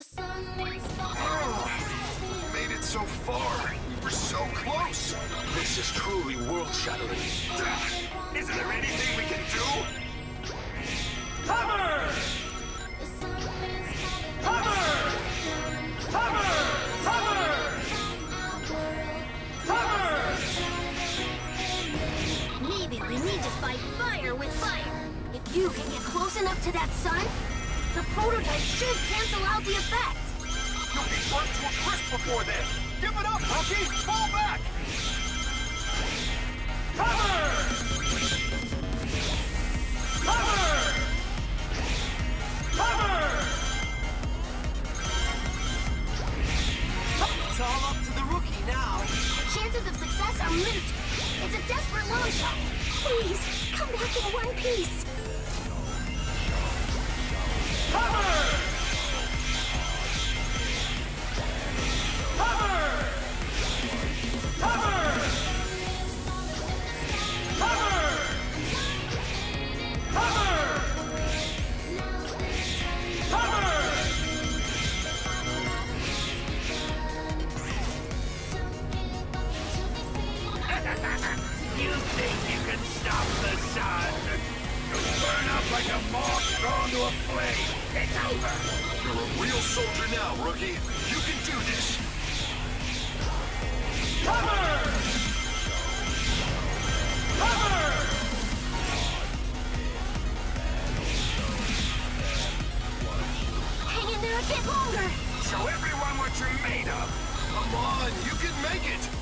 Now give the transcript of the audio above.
Oh, made it so far. We were so close. This is truly world-shattering. Isn't there anything we can do? Hammer! Hammer! Hammer! Hammer! Hammer! Maybe we need to fight fire with fire. If you can get close enough to that sun, the prototype should cancel out the effect. You'll be burnt to a crisp before then. Give it up, rookie! Fall back! Hammer! Hammer! Hammer! It's all up to the rookie now. Chances of success are moot. It's a desperate long shot. Please, come back in one piece. Think you can stop the sun? You'll burn up like a moth drawn to a flame. It's over. You're a real soldier now, rookie. You can do this. Cover! Hammer! Hang in there a bit longer. Show everyone what you're made of. Come on, you can make it.